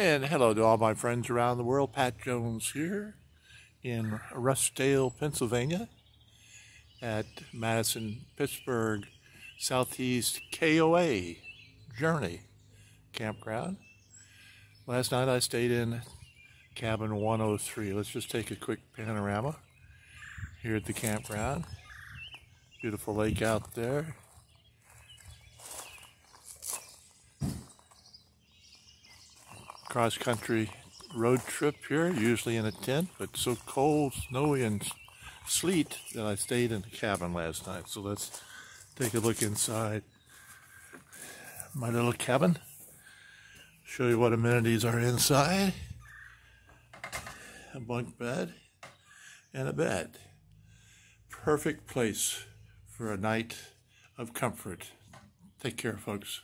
And hello to all my friends around the world. Pat Jones here in Ruffs Dale, Pennsylvania at Madison Pittsburgh Southeast KOA Journey Campground. Last night I stayed in cabin 103. Let's just take a quick panorama here at the campground. Beautiful lake out there. Cross country road trip here, usually in a tent, but so cold, snowy, and sleet that I stayed in the cabin last night. So let's take a look inside my little cabin. Show you what amenities are inside. A bunk bed and a bed. Perfect place for a night of comfort. Take care, folks.